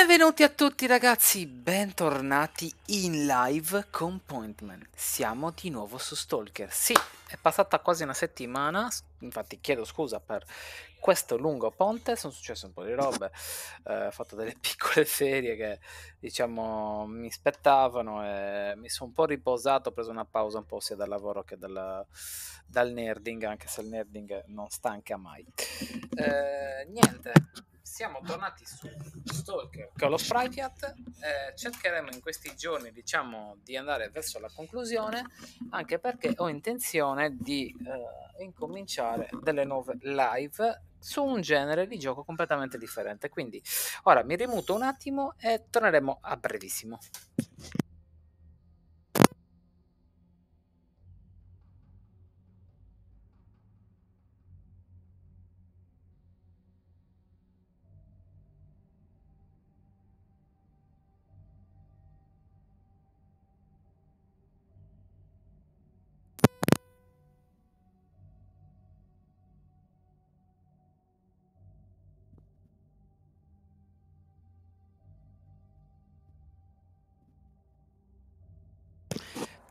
Benvenuti a tutti ragazzi, bentornati in live con Pointman. Siamo di nuovo su Stalker. Sì, è passata quasi una settimana, infatti chiedo scusa per questo lungo ponte, sono successe un po' di robe, eh, ho fatto delle piccole ferie che diciamo mi spettavano e mi sono un po' riposato, ho preso una pausa un po' sia dal lavoro che dal, dal nerding, anche se il nerding non stanca mai. Eh, niente, siamo tornati su Stalker Call of Pripyat eh, cercheremo in questi giorni diciamo di andare verso la conclusione anche perché ho intenzione di eh, incominciare delle nuove live su un genere di gioco completamente differente. Quindi ora mi rimuto un attimo e torneremo a brevissimo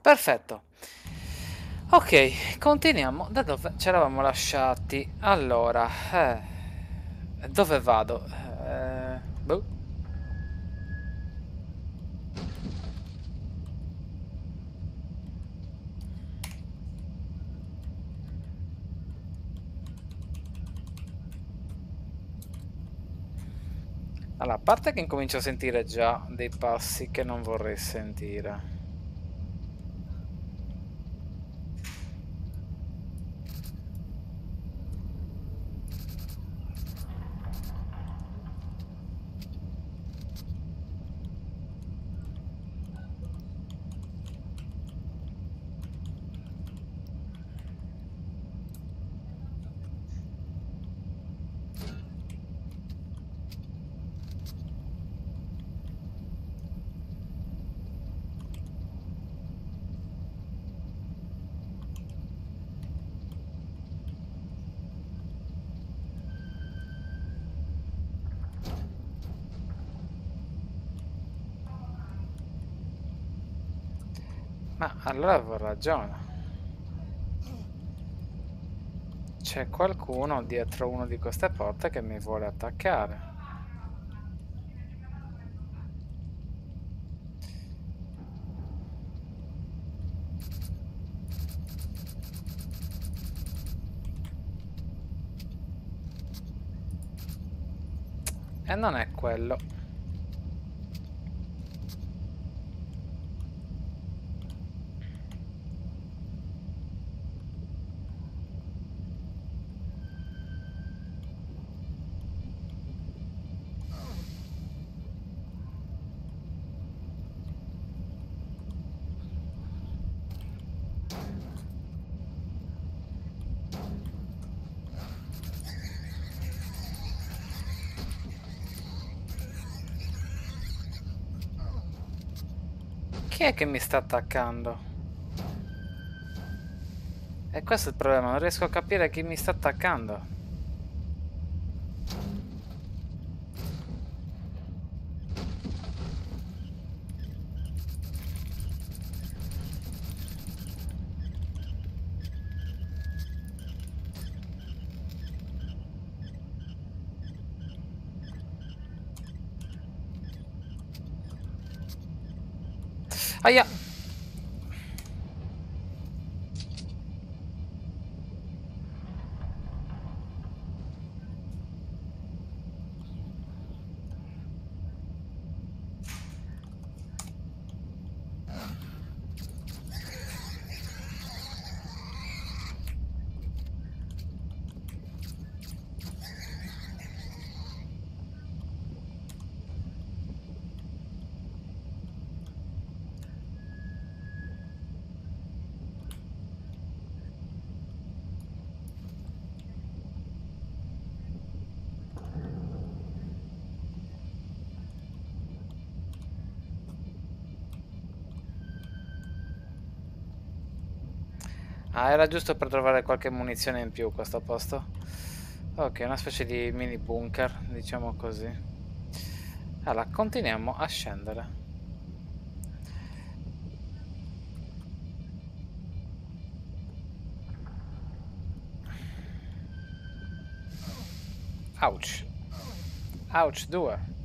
Perfetto. Ok, continuiamo da dove ci eravamo lasciati. Allora, eh, dove vado? Eh, boh. Allora, a parte che incomincio a sentire già dei passi che non vorrei sentire. Ma allora avevo ragione. C'è qualcuno dietro una di queste porte che mi vuole attaccare. E non è quello. È che mi sta attaccando? E questo è il problema, non riesco a capire chi mi sta attaccando. Aia! Ah, era giusto per trovare qualche munizione in più questo posto. Ok, una specie di mini bunker, diciamo così. Allora, continuiamo a scendere. Ouch. Ouch, due.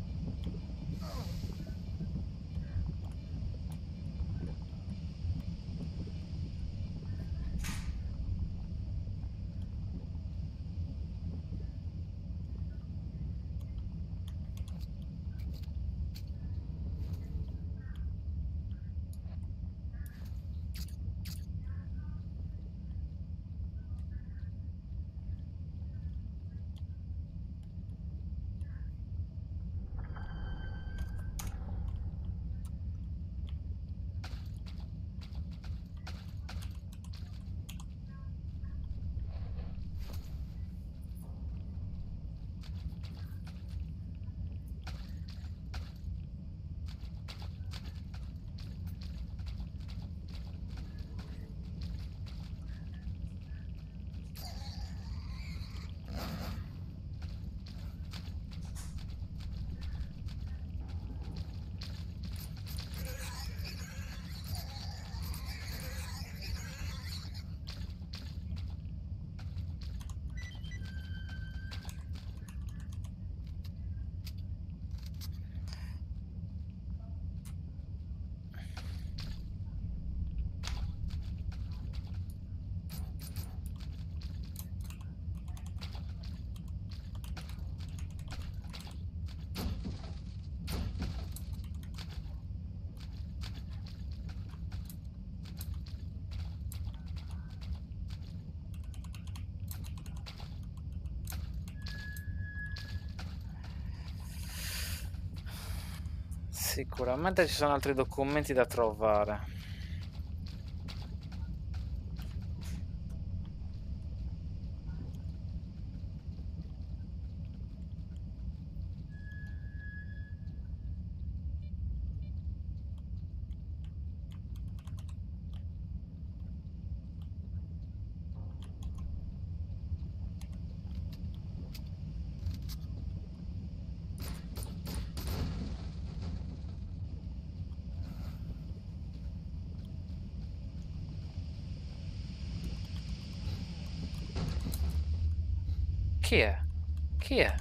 Sicuramente ci sono altri documenti da trovare. Chi è? Chi è?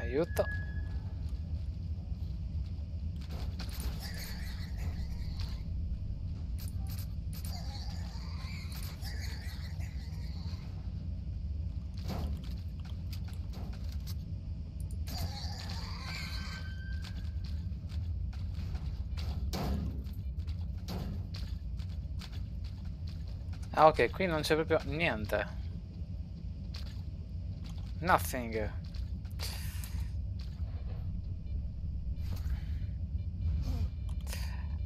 Aiuto. Ah ok, qui non c'è proprio niente. Nothing.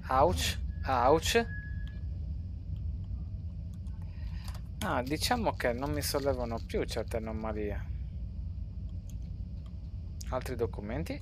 Ouch, ouch. Ah, diciamo che non mi sollevano più certe anomalie. Altri documenti?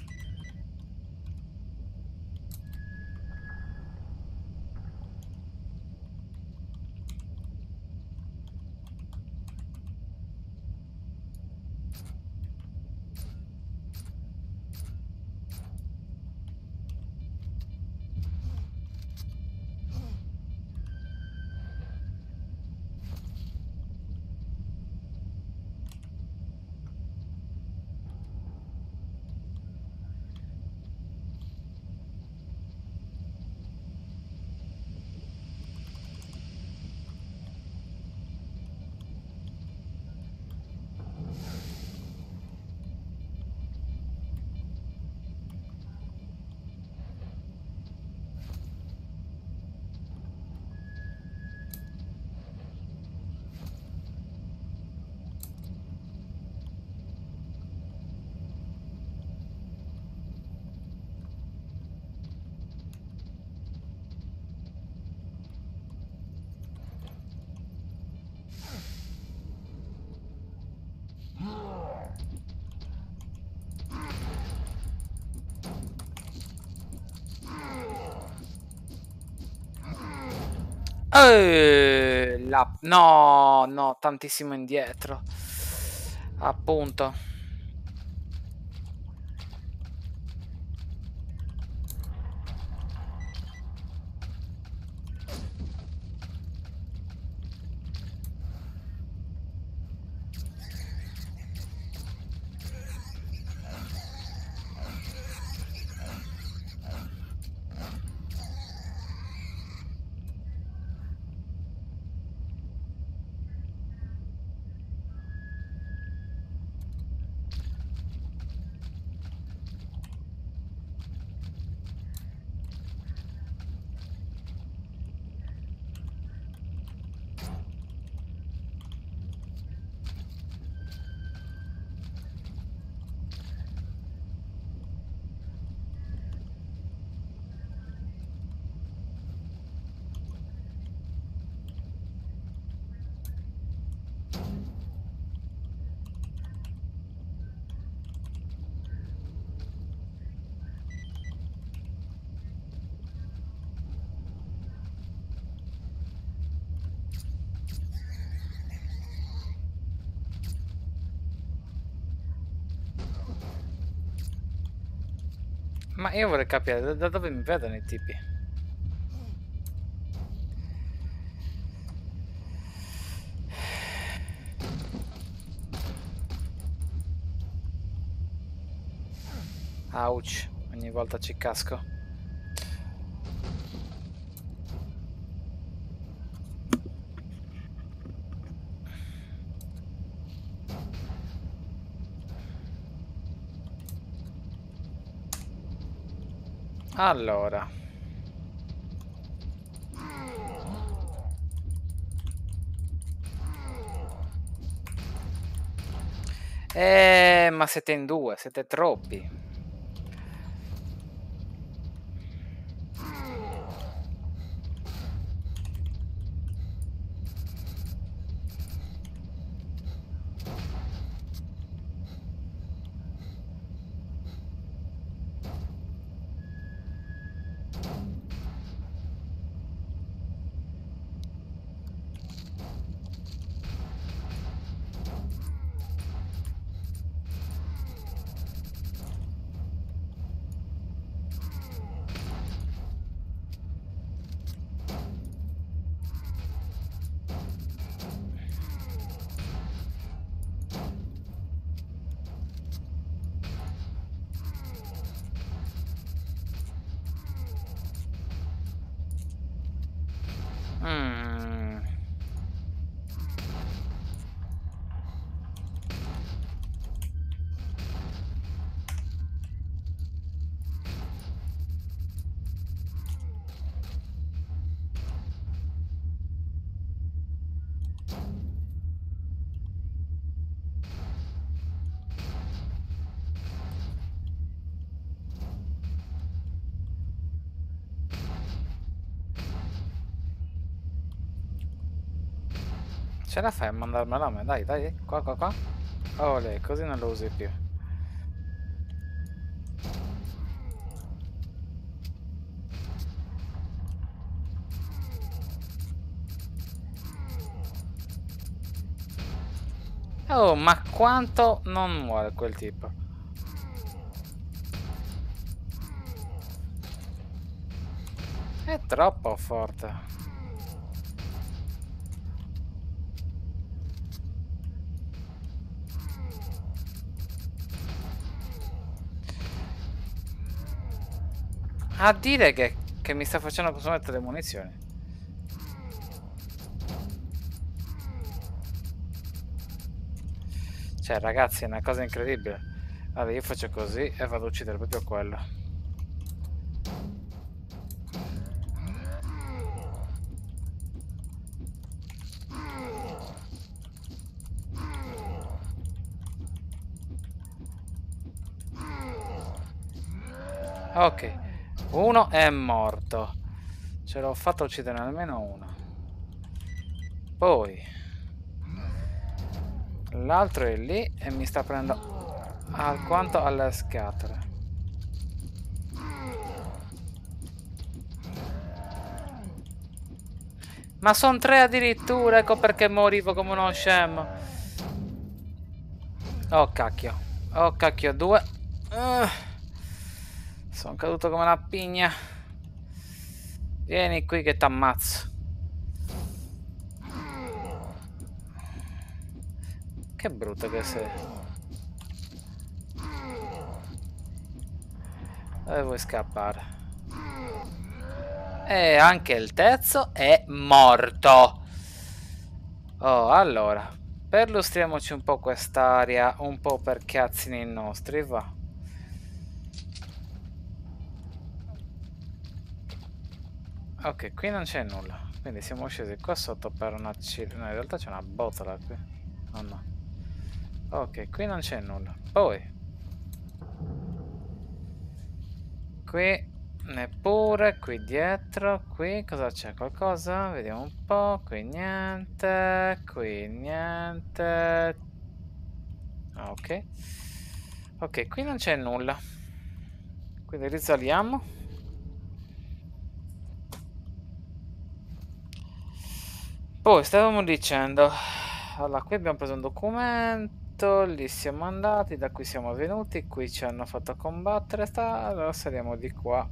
Eh. No, no, tantissimo indietro. Appunto. Ma io vorrei capire da, dove mi vedono i tipi. Ouch, ogni volta ci casco. Allora. Eh, ma siete in due, siete troppi. Ce la fai a mandarmela a me? Dai, dai, qua, qua, qua. Olè, così non lo usi più. Oh, ma quanto non muore quel tipo? È troppo forte. A dire che, che mi sta facendo consumare le munizioni. Cioè, ragazzi, è una cosa incredibile. Vabbè, io faccio così e vado a uccidere proprio quello. Ok. Uno è morto. Ce l'ho fatto uccidere almeno uno. Poi... L'altro è lì e mi sta prendendo alquanto alle scatole. Ma sono tre addirittura, ecco perché morivo come uno scemo. Oh cacchio. Oh cacchio, due. Uh, sono caduto come una pigna. Vieni qui che t'ammazzo. Che brutto che sei. Dove vuoi scappare? E anche il terzo è morto. Oh, allora. Perlustriamoci un po' quest'aria, un po' per cazzini nostri, va. Ok, qui non c'è nulla. Quindi siamo scesi qua sotto per una... No, in realtà c'è una botola qui. Oh no. Ok, qui non c'è nulla. Poi... Qui Neppure, qui dietro, qui cosa c'è? Qualcosa? Vediamo un po', qui niente, qui niente. Ok. Ok, qui non c'è nulla. Quindi risaliamo. Poi stavamo dicendo, allora qui abbiamo preso un documento, lì siamo andati, da qui siamo venuti, qui ci hanno fatto combattere, sta... allora saliamo di qua.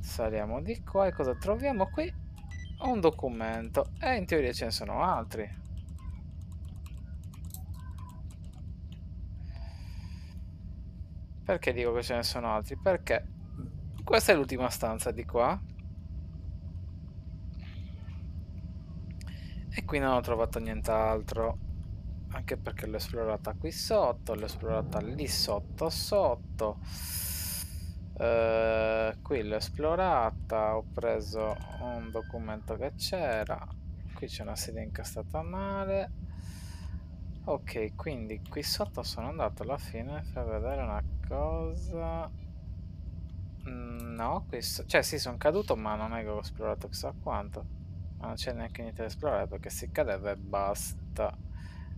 Saliamo di qua e cosa troviamo qui? Un documento e in teoria ce ne sono altri. Perché dico che ce ne sono altri? Perché questa è l'ultima stanza di qua. E qui non ho trovato nient'altro. Anche perché l'ho esplorata qui sotto, l'ho esplorata lì sotto sotto. Uh, qui l'ho esplorata, ho preso un documento che c'era, qui c'è una sedia incastrata male. Ok, quindi qui sotto sono andato alla fine per vedere una cosa. Mm, no, qui so cioè sì, sono caduto, ma non è che ho esplorato chissà quanto. Ma non c'è neanche niente da esplorare perché si cadeva e basta.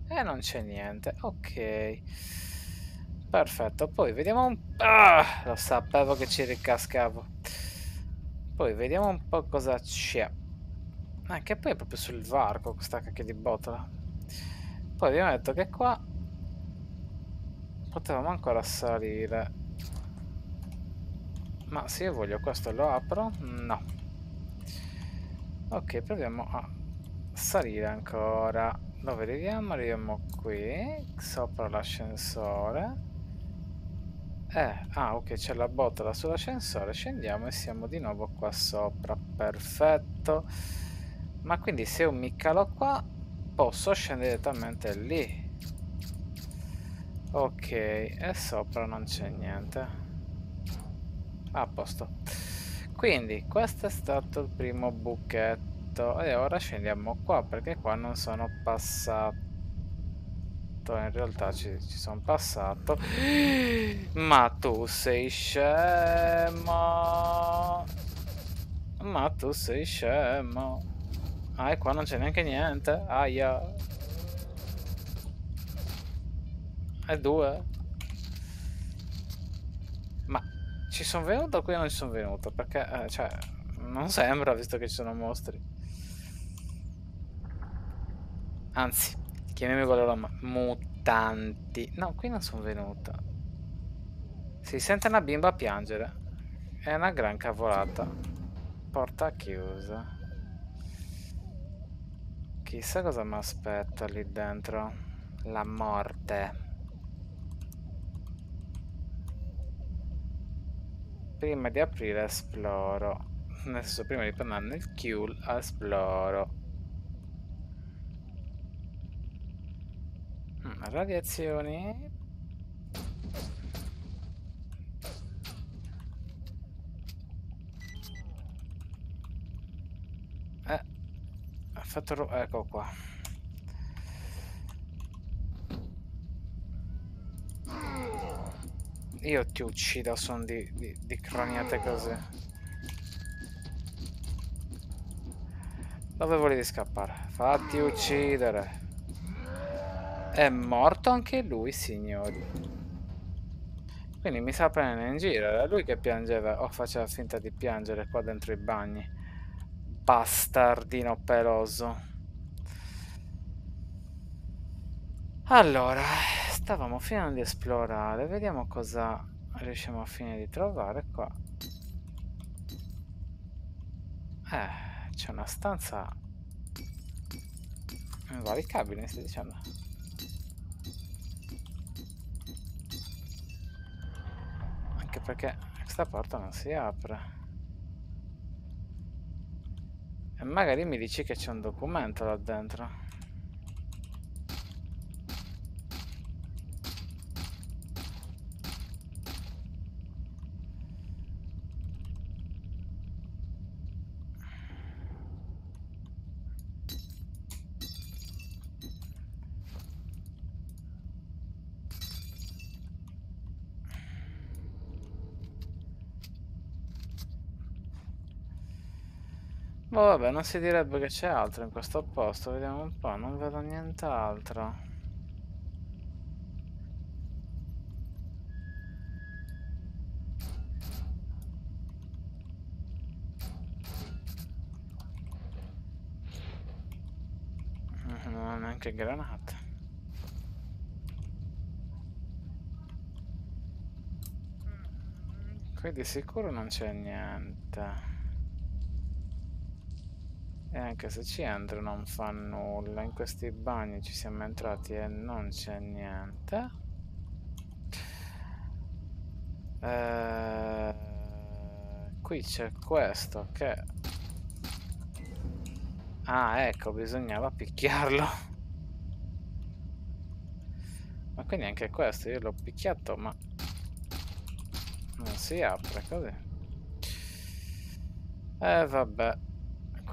E non c'è niente, ok. Perfetto, poi vediamo un... Ah, lo sapevo che ci ricascavo. Poi vediamo un po' cosa c'è. Ah, che poi è proprio sul varco questa cacchio di botola. Poi abbiamo detto che qua... Potevamo ancora salire. Ma se io voglio questo lo apro? No. Ok, proviamo a salire ancora. Dove arriviamo? Arriviamo qui, sopra l'ascensore. Eh, ah ok, c'è la botola sull'ascensore, scendiamo e siamo di nuovo qua sopra, perfetto. Ma quindi se io mi qua, posso scendere direttamente lì. Ok, e sopra non c'è niente. A posto. Quindi, questo è stato il primo buchetto. E ora scendiamo qua, perché qua non sono passato. In realtà ci, ci sono passato. Ma tu sei scemo. Ma tu sei scemo. Ah e qua non c'è neanche niente. Aia. E due ma ci sono venuto qui non ci sono venuto perché eh, cioè non sembra visto che ci sono mostri anzi Chiamiamo quello là. Mutanti. No, qui non sono venuta. Si sente una bimba piangere. È una gran cavolata. Porta chiusa. Chissà cosa mi aspetta lì dentro. La morte. Prima di aprire esploro. Nel senso, prima di prendere il kill esploro. Radiazioni. Eh, ha fatto... ecco qua. Io ti uccido, sono di, di, di croniate così. Dove volevi scappare? Fatti uccidere. È morto anche lui, signori. Quindi mi sa prendere in giro. Era lui che piangeva o faceva finta di piangere qua dentro i bagni. bastardino peloso. Allora, stavamo finendo di esplorare, vediamo cosa riusciamo a finire di trovare qua. Eh, c'è una stanza invalicabile, stai dicendo? Anche perché questa porta non si apre. E magari mi dici che c'è un documento là dentro. Boh, vabbè, non si direbbe che c'è altro in questo posto. Vediamo un po', non vedo nient'altro. Non ho neanche granate. Qui di sicuro non c'è niente. E anche se ci entro non fa nulla. In questi bagni ci siamo entrati e non c'è niente. Eh, qui c'è questo che... Ah, ecco, bisognava picchiarlo. Ma quindi anche questo io l'ho picchiato, ma... Non si apre così. Eh, vabbè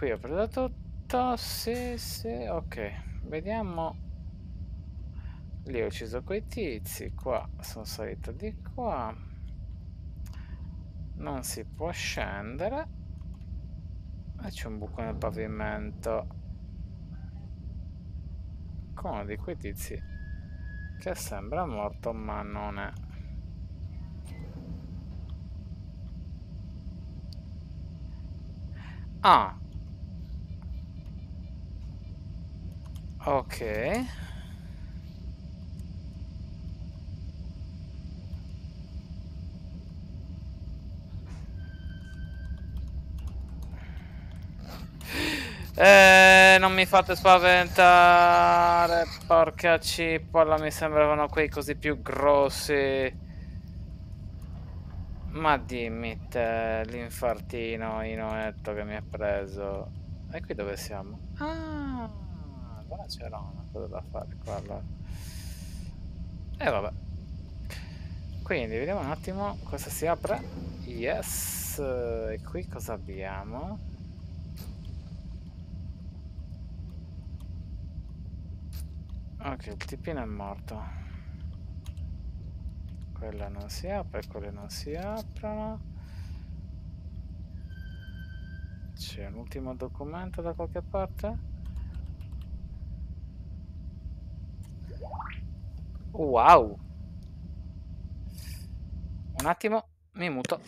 qui ho preso tutto sì sì ok. Vediamo. Lì ho ucciso quei tizi qua sono salito di qua. Non si può scendere. E c'è un buco nel pavimento. Con uno di quei tizi che sembra morto ma non è. Ah, Ok. Eh, non mi fate spaventare, porca cipolla, mi sembravano quei così più grossi. Ma dimmi te, l'infartino inoetto che mi ha preso. E qui dove siamo? Ah! Qua c'era una cosa da fare qua allora. E eh, vabbè. Quindi vediamo un attimo cosa si apre. Yes. E qui cosa abbiamo? Ok, il tipino è morto. Quella non si apre, quelle non si aprono. C'è un ultimo documento da qualche parte? Wow. Un attimo, mi muto.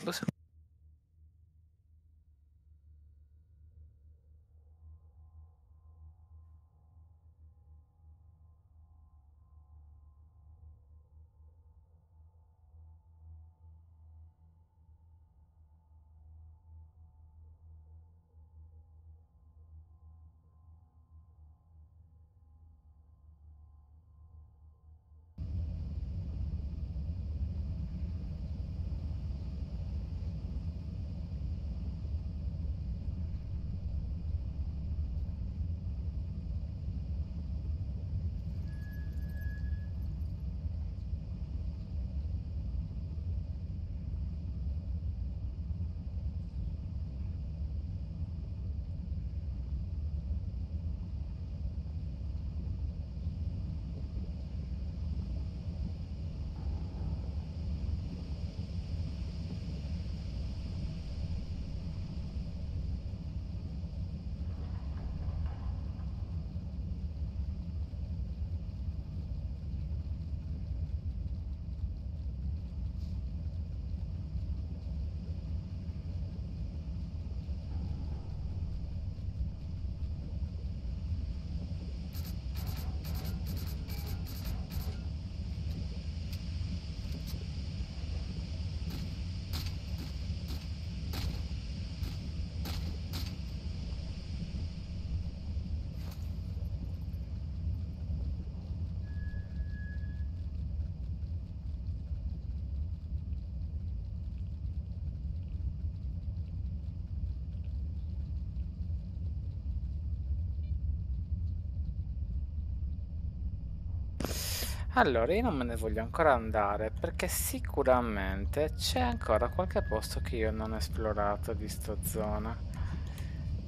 Allora, io non me ne voglio ancora andare perché sicuramente c'è ancora qualche posto che io non ho esplorato di sto zona.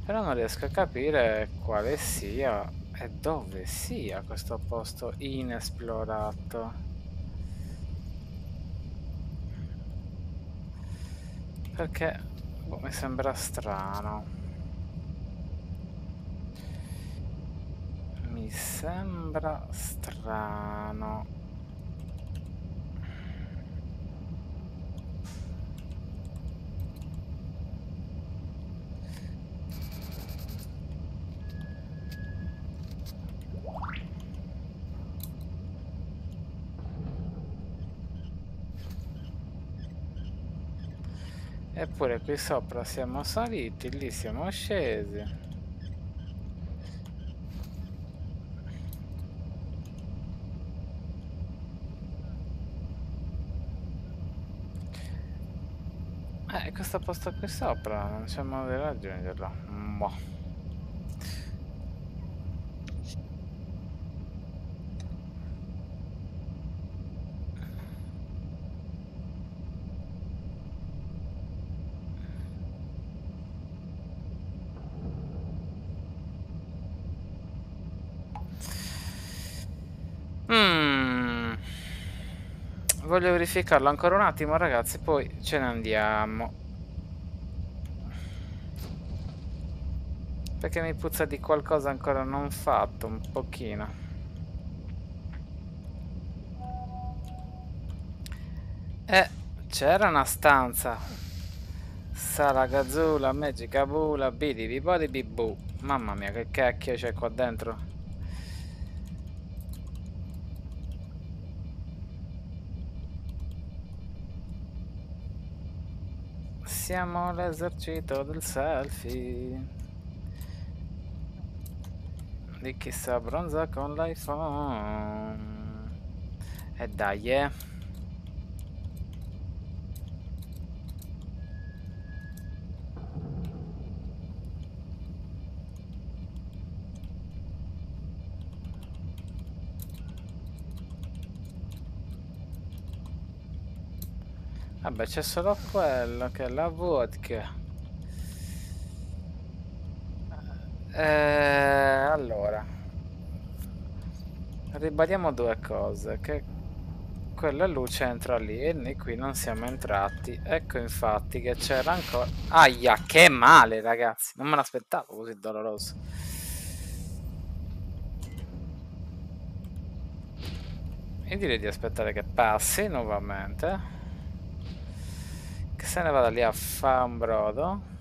Però non riesco a capire quale sia e dove sia questo posto inesplorato. Perché boh, mi sembra strano. Sembra strano. Eppure qui sopra siamo saliti, lì siamo scesi. Eh, questo posto qui sopra, non modo di raggiungerlo. Boh. voglio verificarlo ancora un attimo ragazzi, poi ce ne andiamo. Perché mi puzza di qualcosa ancora non fatto, un pochino. Eh, c'era una stanza. Saragazzula, Magica Bula, Bidi Bibodi Bibu. Mamma mia, che cacchio c'è qua dentro? siamo l'esercito del selfie di chi si abbronza con l'iPhone. E dai eh. Vabbè c'è solo quello che è la vodka eh, Allora. Ribadiamo due cose Che quella luce entra lì E noi qui non siamo entrati. Ecco infatti che c'era ancora Aia che male ragazzi. Non me l'aspettavo così doloroso. E direi di aspettare che passi nuovamente. Che se ne vada lì a fare un brodo.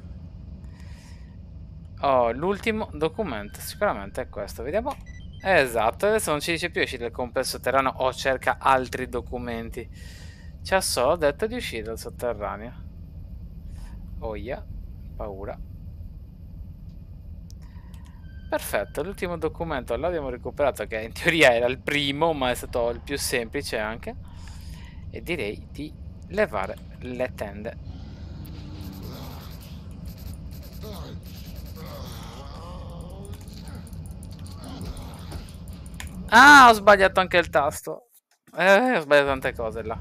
Oh, l'ultimo documento, sicuramente è questo. Vediamo. Esatto, adesso non ci dice più uscire dal complesso terreno o cerca altri documenti. Ci ha solo detto di uscire dal sotterraneo. Oh yeah, paura. Perfetto, l'ultimo documento l'abbiamo recuperato che in teoria era il primo, ma è stato il più semplice anche. E direi di levare le tende. Ah, ho sbagliato anche il tasto. Eh, ho sbagliato tante cose là.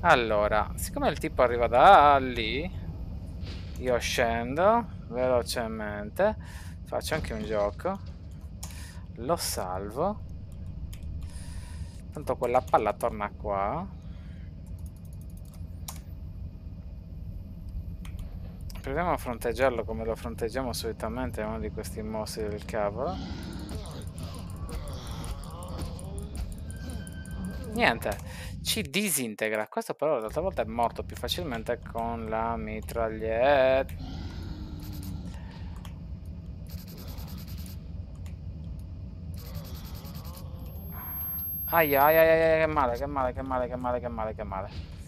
Allora, siccome il tipo arriva da lì, io scendo velocemente, faccio anche un gioco, lo salvo, tanto quella palla torna qua, Proviamo a fronteggiarlo come lo fronteggiamo solitamente uno di questi mostri del cavolo. Niente, ci disintegra. Questo però l'altra volta è morto più facilmente con la mitraglietta. Aia, aia, aia, che male, che male, che male, che male, che male, che male.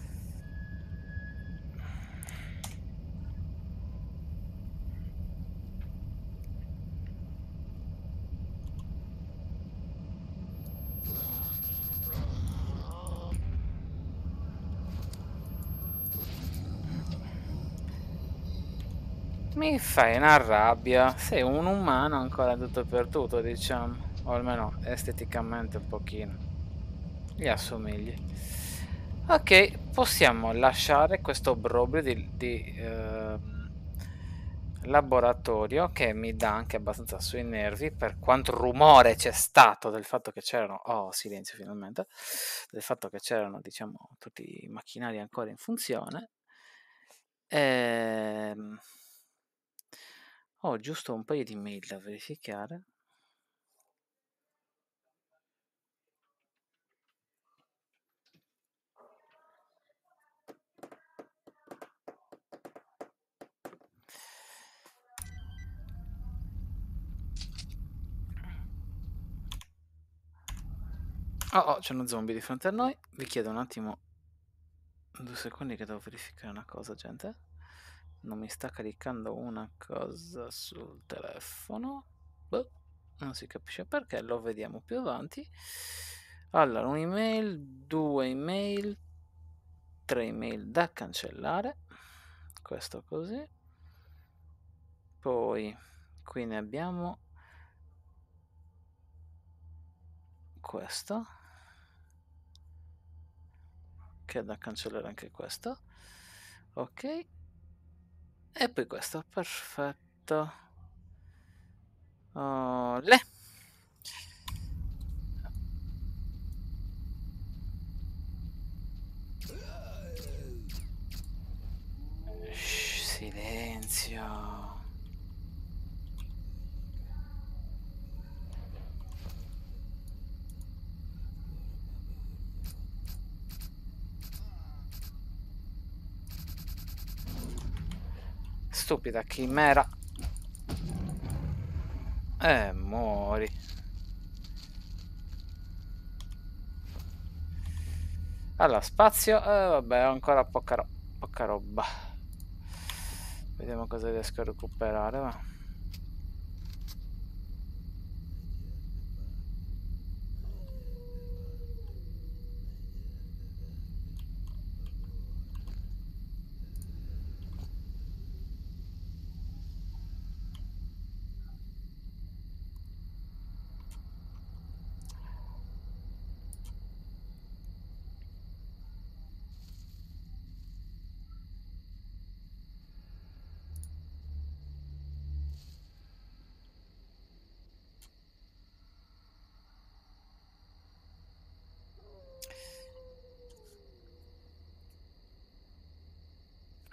Mi fai una rabbia. Sei un umano ancora tutto per tutto, diciamo. O almeno esteticamente un pochino. Gli assomigli. Ok, possiamo lasciare questo obbrobrio di, di uh, laboratorio che mi dà anche abbastanza sui nervi per quanto rumore c'è stato del fatto che c'erano... Oh, silenzio finalmente. Del fatto che c'erano, diciamo, tutti i macchinari ancora in funzione. Ehm... Ho giusto un paio di mail da verificare. Oh, oh, c'è uno zombie di fronte a noi. Vi chiedo un attimo, due secondi che devo verificare una cosa, gente. Non mi sta caricando una cosa sul telefono. Boh, non si capisce perché, lo vediamo più avanti. Allora, un'email, due email, tre email da cancellare. Questo così. Poi, qui ne abbiamo questo che è da cancellare anche questo ok e poi questo perfetto. Shh, silenzio stupida chimera. Eh, muori. Allora, spazio. Eh, vabbè, ho ancora poca, ro poca roba. Vediamo cosa riesco a recuperare, va.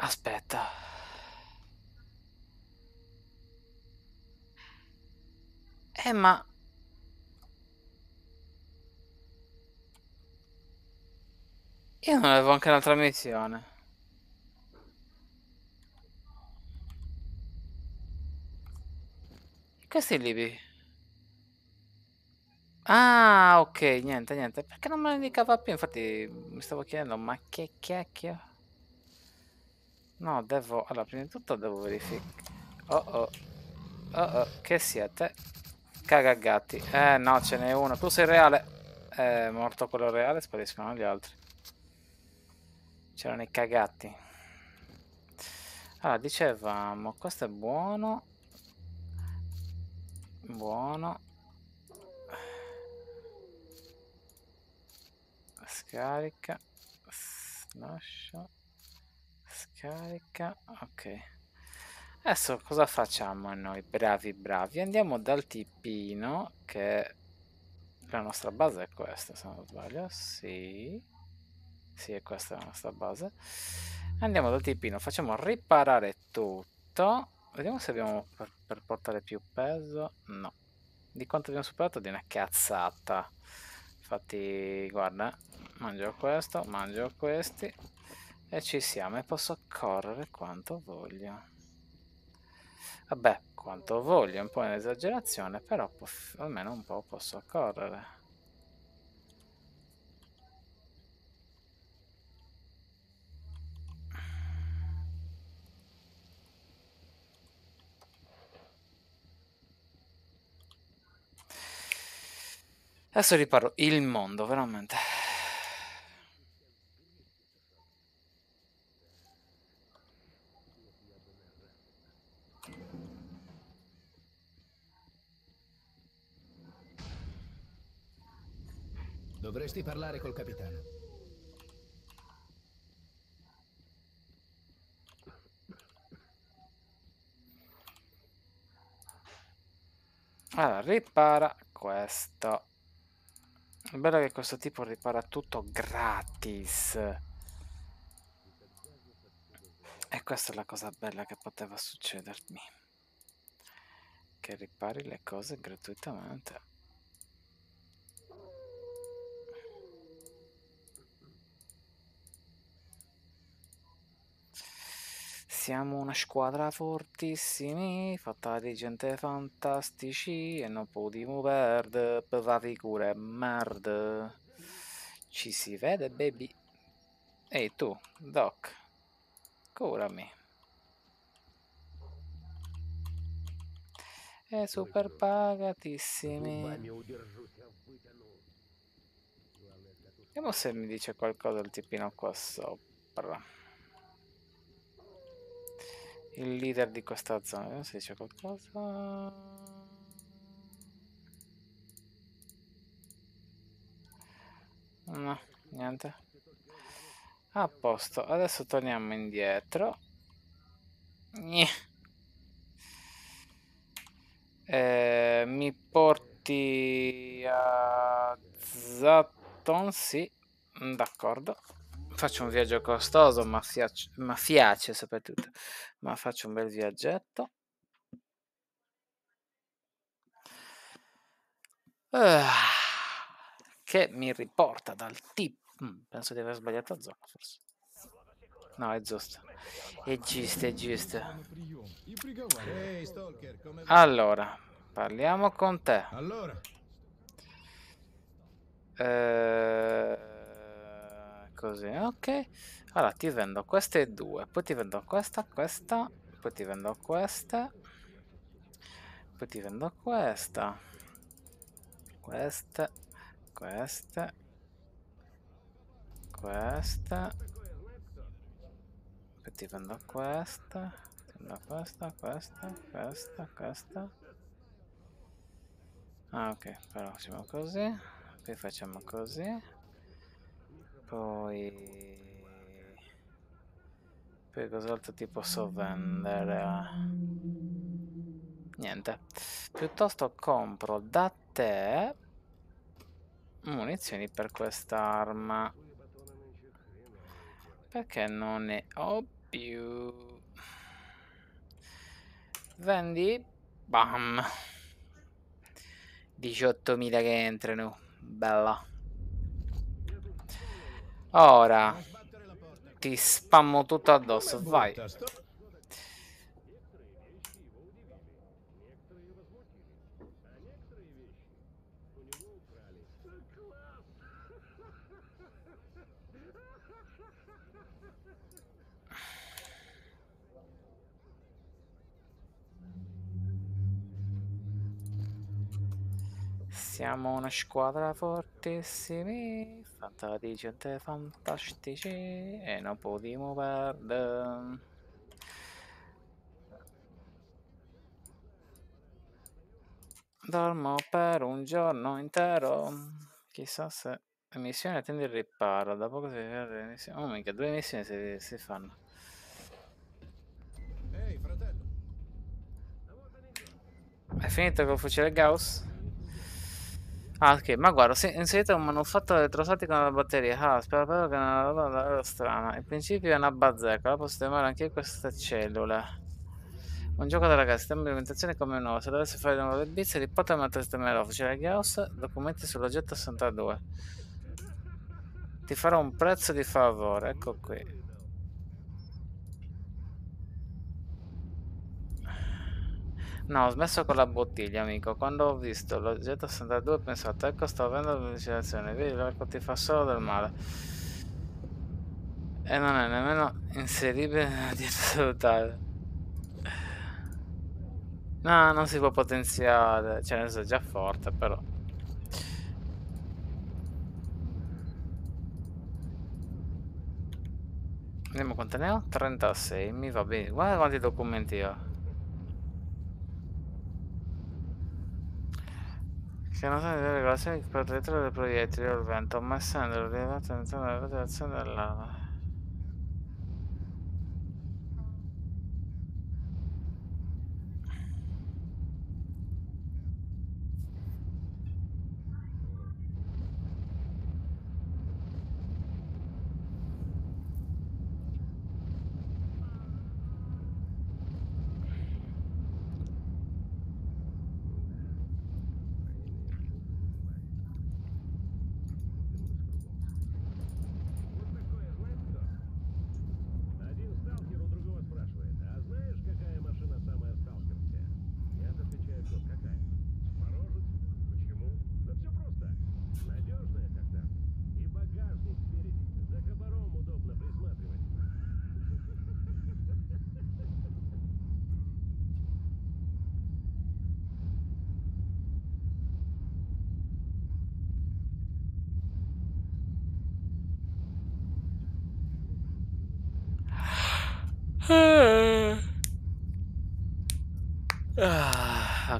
Aspetta. Eh, ma... Io non avevo anche un'altra missione. Questi libri. Ah, ok, niente, niente. Perché non me ne indicava più? Infatti mi stavo chiedendo, ma che cacchio? No, devo... Allora, prima di tutto devo verificare... Oh oh. Oh oh, che siete? Cagagatti. Eh no, ce n'è uno. Tu sei reale. È morto quello reale, spariscono gli altri. C'erano i cagatti. Allora, dicevamo, questo è buono. Buono. Scarica. Lascia scarica ok adesso cosa facciamo noi bravi bravi? Andiamo dal tipino che la nostra base è questa se non sbaglio. Sì. Sì è questa la nostra base. Andiamo dal tipino facciamo riparare tutto. Vediamo se abbiamo per, per portare più peso. No. Di quanto abbiamo superato di una cazzata. Infatti guarda mangio questo mangio questi e ci siamo e posso correre quanto voglio. Vabbè, quanto voglio, un po' un'esagerazione, però almeno un po' posso correre. Adesso riparo il mondo, veramente. Dovresti parlare col capitano. Allora, ripara questo. È bello che questo tipo ripara tutto gratis. E questa è la cosa bella che poteva succedermi. Che ripari le cose gratuitamente. Siamo una squadra fortissimi, fatta di gente fantastici e non potremo perdere per la figura merda. Ci si vede, baby? Ehi tu, Doc, curami. È super pagatissimi. Vediamo se mi dice qualcosa il tipino qua sopra il leader di questa zona. Vediamo se dice qualcosa. No, niente. A posto, adesso torniamo indietro. Eh, mi porti a Zaton? Sì, d'accordo faccio un viaggio costoso, ma, fiac- ma piace soprattutto. Ma faccio un bel viaggetto. Ah, che mi riporta dal tip. Mm, penso di aver sbagliato zona, forse. No, è giusto. È giusto, è giusto. Allora, parliamo con te. Allora. Eh così ok. Allora ti vendo queste due poi ti vendo questa questa poi ti vendo questa poi ti vendo questa queste queste questa poi ti vendo questa ti questa questa questa questa. Ah ok però facciamo così poi facciamo così poi... Poi cos'altro ti posso vendere? Niente. Piuttosto compro da te munizioni per quest'arma. Perché non ne ho più? Vendi? Bam! 18.000 che entrano. Bella. Ora ti spammo tutto addosso, vai. Siamo una squadra fortissimi, fatta di gente fantastici e non potremo perdere. Dormo per un giorno intero, chissà se... Missione attendi il riparo, da poco si vede missioni... Oh mica, due missioni si, si fanno. Ehi, fratello. È finito col fucile Gauss? Ah, ok, ma guarda, se inserite un manufatto elettrostatico nella batteria. Ah, spero però che è una roba strana. In principio è una bazzeca, la posso chiamare anche queste cellule. Un gioco da ragazzi, tempo di alimentazione come nuovo. Se dovesse fare di nuovo le bizze, riporta il sistemerò. Facile Gauss, documenti sull'oggetto 62. Ti farò un prezzo di favore, ecco qui. No, ho smesso con la bottiglia, amico. Quando ho visto l'oggetto 62 ho pensato, ecco sto avendo la lucidazione, vedi, l'arco ti fa solo del male. E non è nemmeno inseribile dieta salutare. No, non si può potenziare, cioè adesso è già forte, però. Vediamo quante ne ho? 36, mi va bene. Guarda quanti documenti ho. Che non sono le regolazioni per dietro dei proiettili al vento, ma essendo rilevate all'interno della rotazione dell'ala.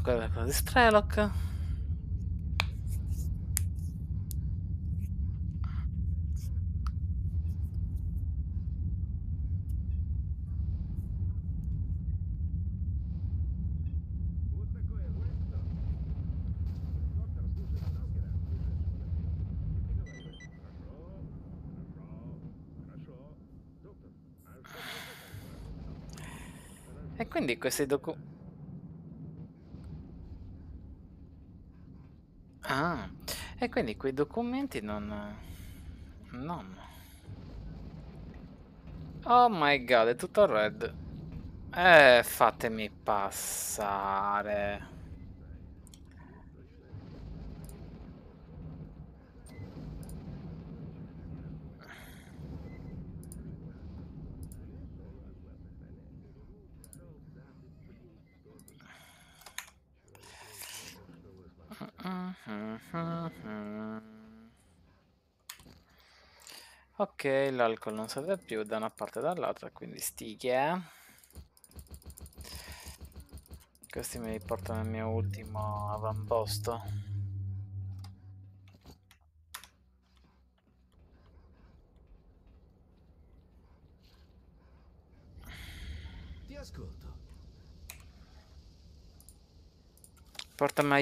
quella, quella di Strelok. E quindi questi documenti... e quindi quei documenti non... Non... Oh my god, è tutto red. Eh, fatemi passare. Ok, l'alcol non serve più da una parte e dall'altra, quindi stighe. eh. Questi mi riportano al mio ultimo avamposto. Ti ascolto. Portami a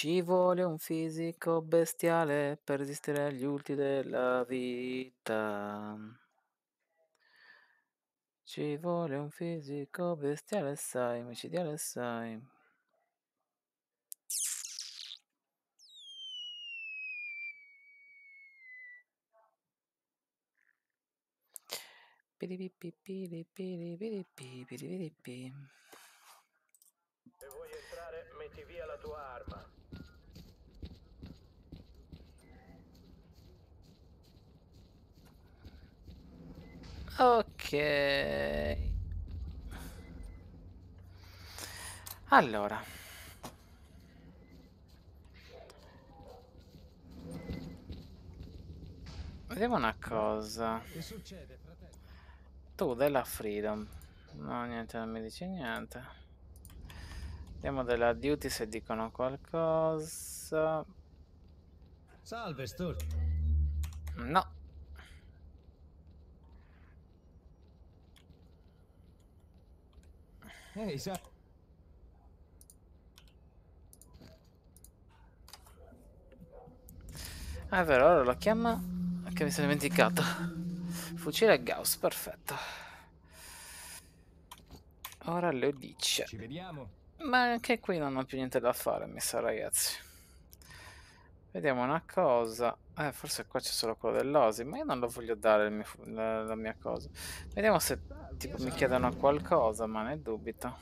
Ci vuole un fisico bestiale per resistere agli ultimi della vita. Ci vuole un fisico bestiale, sai, micidiale, sai. Piripipiripiripiripiripiripì. Se vuoi entrare, metti via la tua arma. Ok. Allora. Vediamo una cosa. Che succede, fratello? Tu della Freedom. No, niente, non mi dici niente. Vediamo della Duty se dicono qualcosa. Salve, Stalker. No. Ehi, sa... Ah, è vero, ora lo chiama. Che mi sono dimenticato. Fucile Gauss, perfetto. Ora lo dice. Ci vediamo? Ma anche qui non ho più niente da fare, mi sa, ragazzi. Vediamo una cosa. Eh, forse qua c'è solo quello dell'Osi, ma io non lo voglio dare mio la, la mia cosa. Vediamo se tipo, mi chiedono qualcosa, ma ne dubito.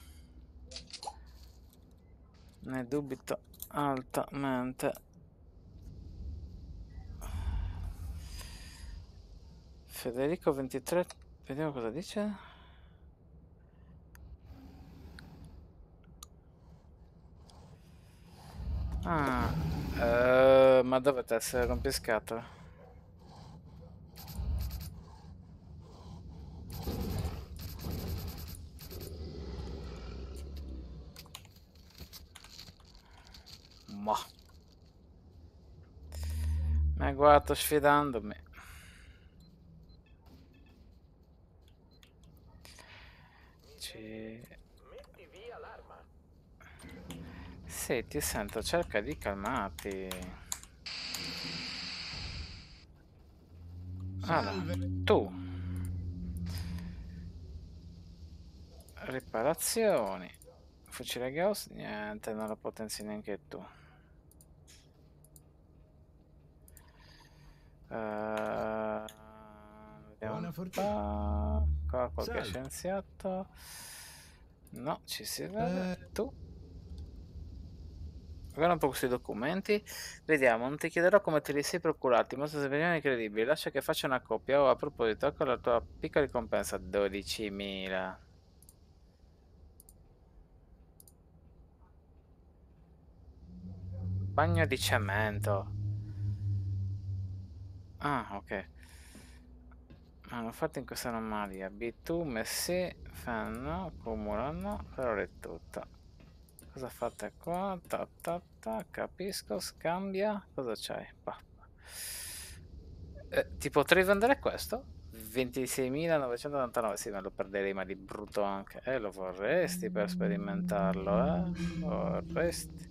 Ne dubito altamente. Federico 23, vediamo cosa dice. Ah, Uh, ma dovete essere rompiscatole. Ma. Mi ha guardato sfidandomi. Ti sento, cerca di calmarti. Allora, tu. Riparazioni. Fucile Gauss? Niente, non lo potenzi neanche tu. Vediamo Buona un fortuna. Qua qualche Salve. scienziato. No, ci si vede. Eh. Tu. Guarda un po' questi documenti. Vediamo, non ti chiederò come te li sei procurati, mostra se vediamo incredibili. Lascia che faccia una copia. Oh, a proposito, ecco la tua piccola ricompensa. 12.000. Bagno di cemento. Ah, ok. Hanno fatto in questa anomalia. B2, Messi, Fan, accumulano, però è tutto. Cosa fate qua? Ta, ta, ta, capisco, scambia. Cosa c'hai? Eh, ti potrei vendere questo? 26.999, sì, me lo perderei, ma di brutto anche. Eh, lo vorresti per sperimentarlo, eh? Vorresti.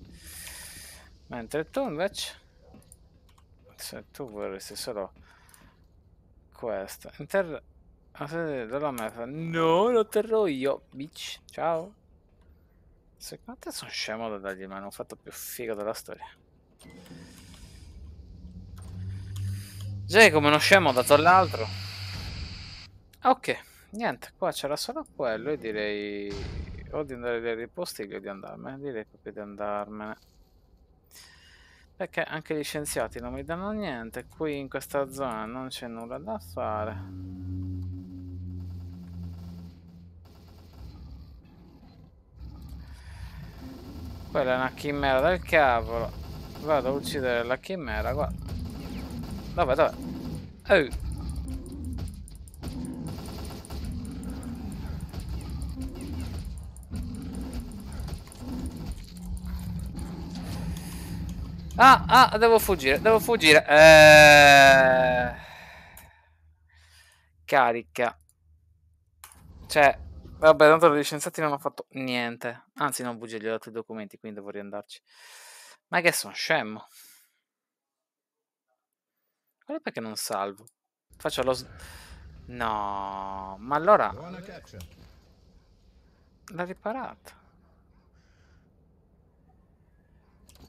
Mentre tu invece, se tu vorresti solo questo, inter... ah, no, lo terrò io, bitch, ciao. Secondo te sono scemo da dargli il manufatto più figo della storia? Già come uno scemo ho dato all'altro. Ok, niente, qua c'era solo quello, io direi o di andare dai riposti o di andarmene, direi proprio di andarmene. Perché anche gli scienziati non mi danno niente, qui in questa zona non c'è nulla da fare. Quella è una chimera del cavolo. Vado a uccidere la chimera, guarda. Dove, dove? Oh. Ah, ah, devo fuggire, devo fuggire. Eh... Carica. Cioè, Vabbè, tanto gli scienziati non hanno fatto niente. Anzi, no, bugia, gli ho dato i documenti, quindi devo riandarci. Ma che sono scemo. Guarda perché non salvo. Faccio lo... No, ma allora... L'ha riparato.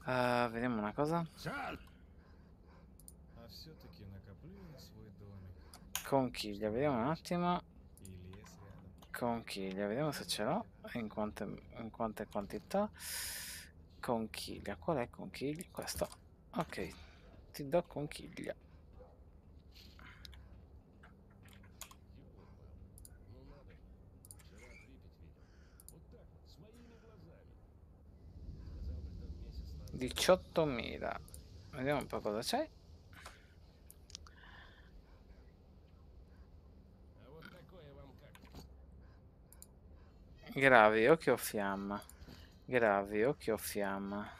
Uh, eh, vediamo una cosa. Conchiglia, vediamo un attimo. Conchiglia, vediamo se ce l'ho, in, quante, in quante quantità. Conchiglia, qual è conchiglia? Questo. Ok, ti do conchiglia. Diciottomila. Vediamo un po' cosa c'è. Gravi, occhio fiamma. Gravi, occhio fiamma.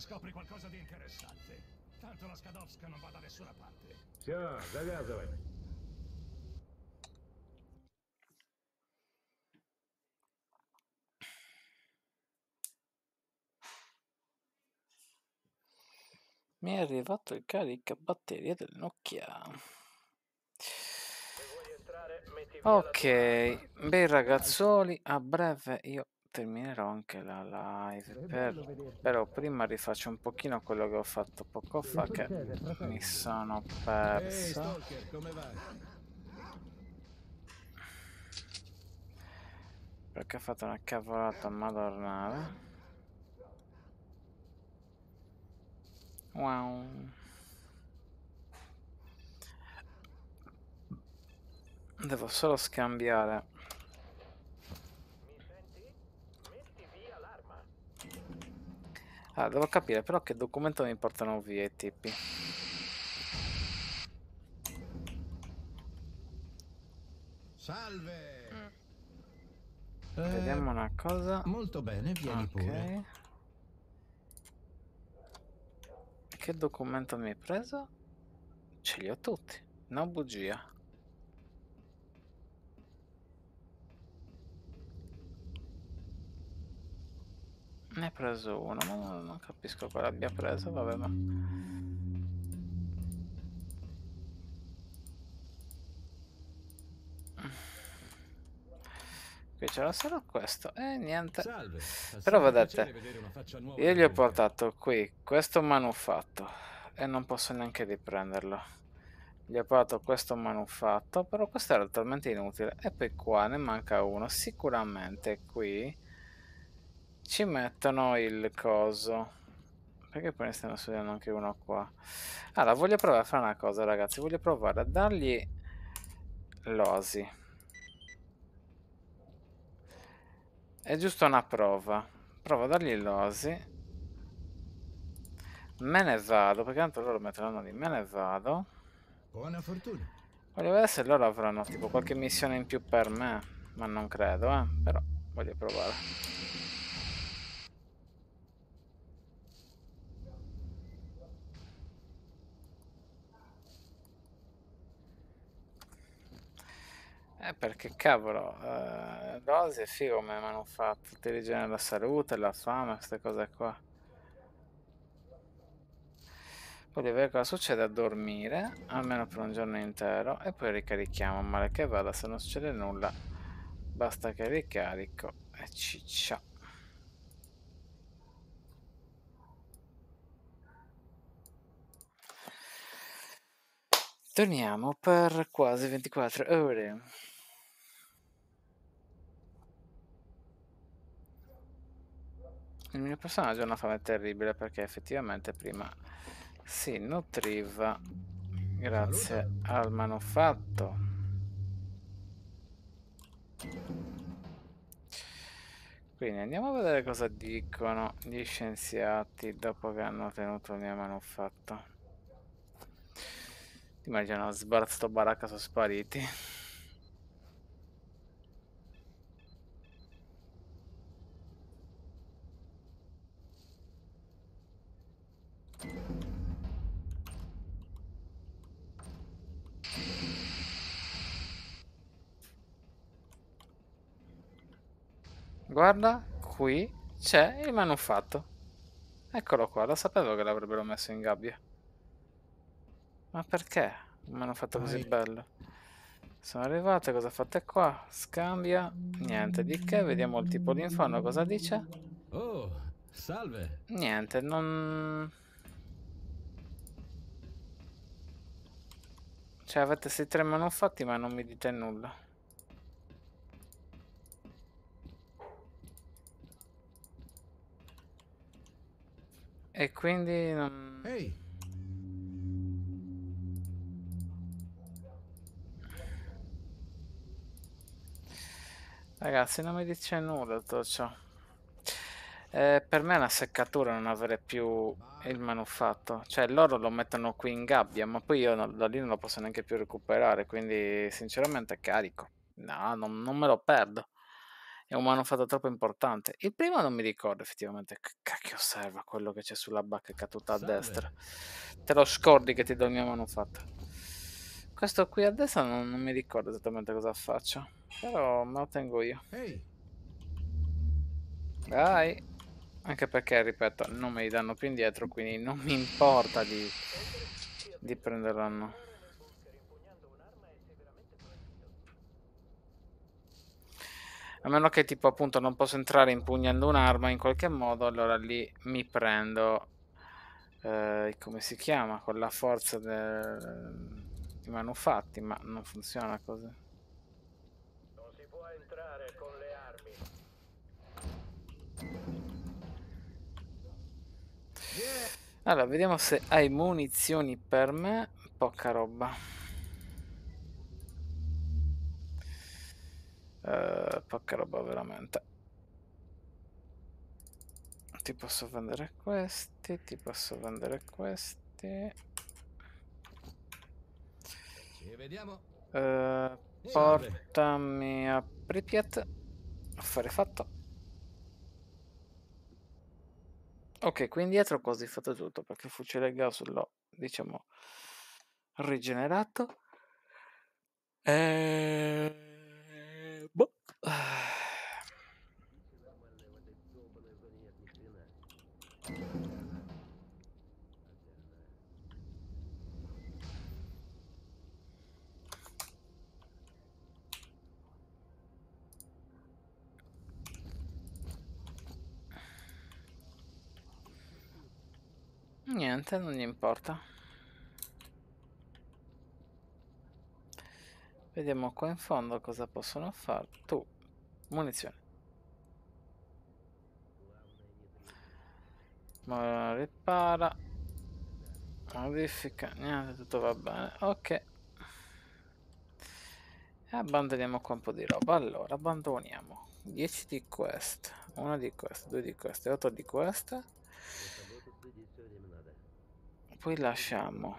scopri qualcosa di interessante. Tanto la Skadowska non va da nessuna parte. Все, завязывай. Mi è arrivato il caricabatterie del Nokia. Ok, bei ragazzoli, a breve io terminerò anche la live, per- però prima rifaccio un pochino quello che ho fatto poco fa che mi sono perso. Perché ho fatto una cavolata madornale. Wow. Devo solo scambiare. Ah, devo capire però che documento mi portano via i tipi. Salve! Mm. Vediamo una cosa. Molto bene, vieni Ok. pure. Che documento mi hai preso? Ce li ho tutti. No bugia. Ne hai preso uno, ma non, non capisco quale abbia preso, vabbè ma... Qui c'era solo questo e niente. Salve. Però vedete, Io gli ho portato qui questo manufatto e non posso neanche riprenderlo. Gli ho portato questo manufatto, però questo era talmente inutile. E poi qua ne manca uno. Sicuramente qui ci mettono il coso. Perché poi ne stanno studiando anche uno qua. Allora, voglio provare a fare una cosa, ragazzi. Voglio provare a dargli l'osi. È giusto una prova. Provo a dargli l'osi. Me ne vado, perché tanto loro metteranno lì. Me ne vado. Buona fortuna. Voglio vedere se loro avranno tipo qualche missione in più per me. Ma non credo, eh. Però voglio provare. Eh, perché cavolo, eh, l'osi è figo come manufatto, ti rigenera la salute, la fame, queste cose qua. Voglio vedere cosa succede a dormire, almeno per un giorno intero, e poi ricarichiamo, male che vada, se non succede nulla, basta che ricarico e ciccia. Torniamo per quasi 24 ore. Il mio personaggio ha una fame terribile perché effettivamente prima si nutriva grazie al manufatto. Quindi andiamo a vedere cosa dicono gli scienziati dopo che hanno tenuto il mio manufatto. Ti immagino sbarazzato baracca sono spariti. Guarda, qui c'è il manufatto. Eccolo qua, lo sapevo che l'avrebbero messo in gabbia. Ma perché un manufatto così bello? Sono arrivate, cosa fate qua? Scambia, niente di che, vediamo il tipo di infono, cosa dice? Oh, salve. Niente, non... Cioè avete questi tre manufatti ma non mi dite nulla. E quindi non... Ehi, Ragazzi, non mi dice nulla tutto ciò. Eh, per me è una seccatura non avere più il manufatto. Cioè, loro lo mettono qui in gabbia, ma poi io non- da lì non lo posso neanche più recuperare. Quindi, sinceramente, carico. No, non, non me lo perdo. È un manufatto troppo importante. Il primo non mi ricordo effettivamente che cacchio serve quello che c'è sulla bacheca tutta a destra. Te lo scordi che ti do il mio manufatto. Questo qui a destra non, non mi ricordo esattamente cosa faccio. Però me lo tengo io. Dai. Anche perché, ripeto, non me li danno più indietro, quindi non mi importa di, di prenderanno. A meno che tipo appunto non posso entrare impugnando un'arma in qualche modo, allora lì mi prendo, eh, come si chiama, con la forza del- i manufatti, ma non funziona così. Non si può entrare con le armi. Allora, vediamo se hai munizioni per me. Poca roba. Eh, poca roba veramente. Ti posso vendere questi, ti posso vendere questi. Ci vediamo. Eh, Salve. portami a Pripyat. Affare fatto. Ok, qui indietro ho quasi fatto tutto perché il fucile gas l'ho, diciamo, rigenerato. Eh, boh. Niente, non gli importa. Vediamo qua in fondo cosa possono fare. Tu, munizione. Ma ripara. Modifica. Niente, tutto va bene. Ok. E abbandoniamo qua un po' di roba. Allora, abbandoniamo. 10 di queste, 1 di queste, 2 di queste, 8 di queste. Poi lasciamo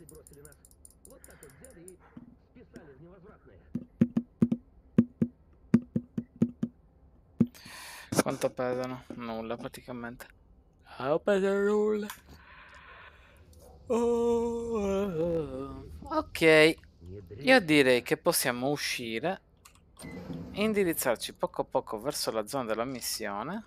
А если бросили нас вот так вот взяли и списали в невозвратное? quanto pesano. Nulla praticamente. Ah, pesano nulla. Oh. Ok, Не дрейф. io direi che possiamo uscire, indirizzarci poco a poco verso la zona della missione.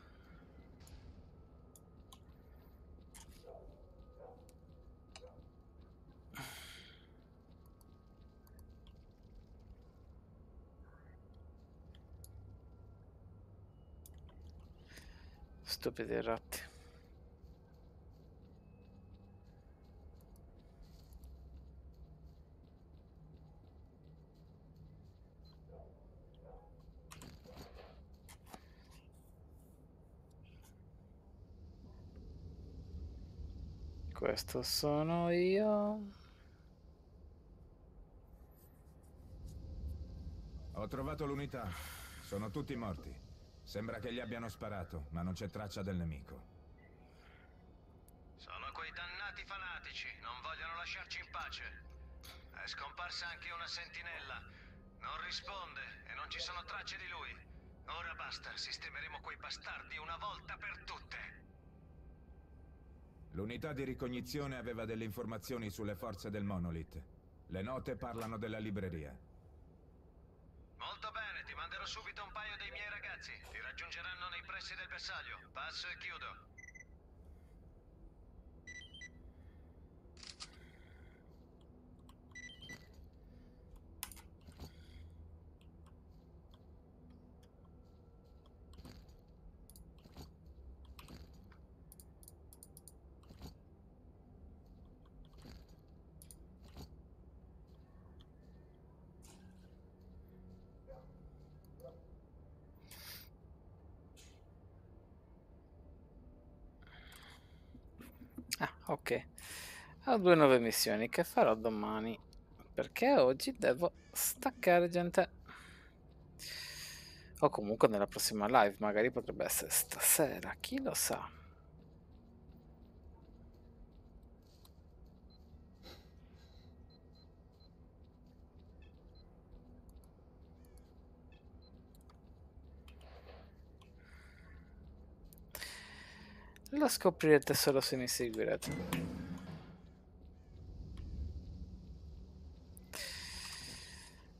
Stupidi ratti. Questo sono io. Ho trovato l'unità. Sono tutti morti. Sembra che gli abbiano sparato, ma non c'è traccia del nemico. Sono quei dannati fanatici, non vogliono lasciarci in pace. È scomparsa anche una sentinella. Non risponde e non ci sono tracce di lui. Ora basta, sistemeremo quei bastardi una volta per tutte. L'unità di ricognizione aveva delle informazioni sulle forze del Monolith. Le note parlano della libreria. Molto bene, subito un paio dei miei ragazzi. Ti raggiungeranno nei pressi del bersaglio. Passo e chiudo. Ah, ok. Ho due nuove missioni che farò domani. Perché oggi devo staccare gente. O comunque nella prossima live, magari potrebbe essere stasera, chi lo sa. Lo scoprirete solo se mi seguirete.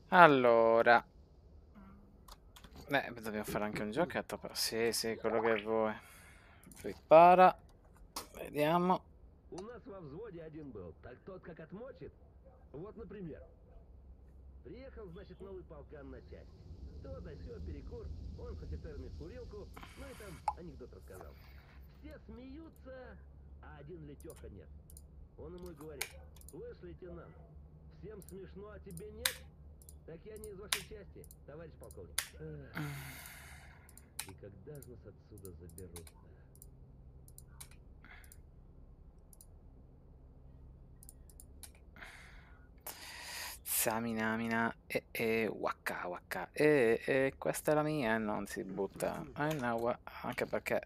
Allora. Beh, dobbiamo fare anche un giochetto. Però. Sì, sì, quello che vuoi. Ripara. Vediamo. У нас во взводе один был, так тот как отмочит. Вот, например. Приехал, значит, новый полкан на часть. То да сё, перекур. Он с офицерами в курилку, ну и там анекдот рассказал. Все смеются, а один Летеха нет. Он ему и говорит, слышь, лейтенант, всем смешно, а тебе нет? Так я не из вашей части, товарищ полковник. И когда же нас отсюда заберут-то? Saminamina e, e waka waka e, e questa è la mia non si butta eh, no, gua- anche perché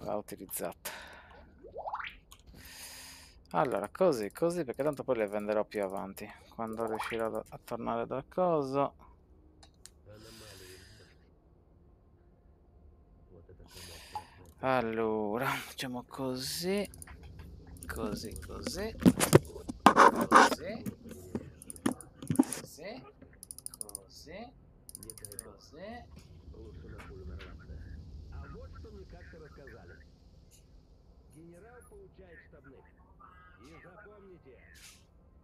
va utilizzata. Allora così così perché tanto poi le venderò più avanti. Quando riuscirò a, tornare dal coso. Allora facciamo così. Così così. Così. Così. Così. Così как-то рассказали. Генерал получает штабных. И запомните,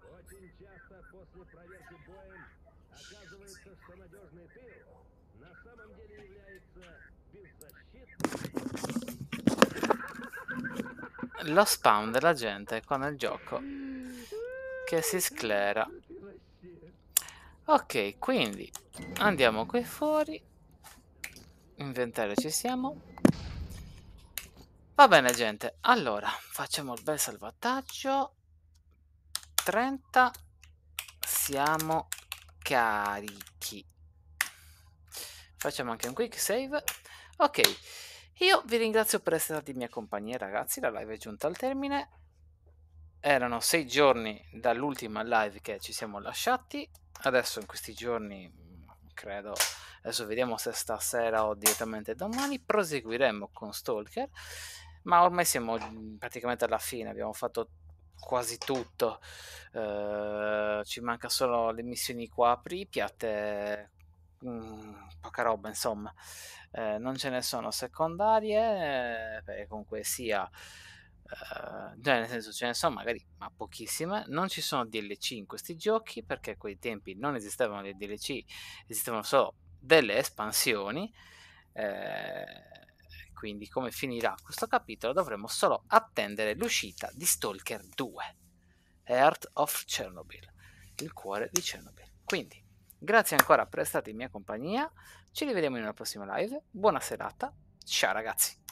очень часто после проверки боем оказывается, что надежный тыл на самом деле является беззащитным. lo spam della gente qua nel gioco che si sclera ok quindi andiamo qui fuori inventario ci siamo va bene gente allora facciamo il bel salvataggio 30 siamo carichi facciamo anche un quick save ok io vi ringrazio per essere stati in mia compagnia, ragazzi. La live è giunta al termine. Erano sei giorni dall'ultima live che ci siamo lasciati. Adesso, in questi giorni, credo. Adesso vediamo se stasera o direttamente domani. Proseguiremo con Stalker. Ma ormai siamo praticamente alla fine. Abbiamo fatto quasi tutto. Eh, ci manca solo le missioni qua a Pripyat. e, mm, poca roba, insomma. Eh, non ce ne sono secondarie, eh, comunque sia, cioè nel senso ce ne sono magari, ma pochissime. Non ci sono DLC in questi giochi perché a quei tempi non esistevano dei DLC, esistevano solo delle espansioni. eh, quindi come finirà questo capitolo dovremo solo attendere l'uscita di Stalker 2, Heart of Chernobyl, il cuore di Chernobyl. Quindi Grazie ancora per essere stati in mia compagnia. Ci rivedremo in una prossima live. Buona serata. Ciao ragazzi.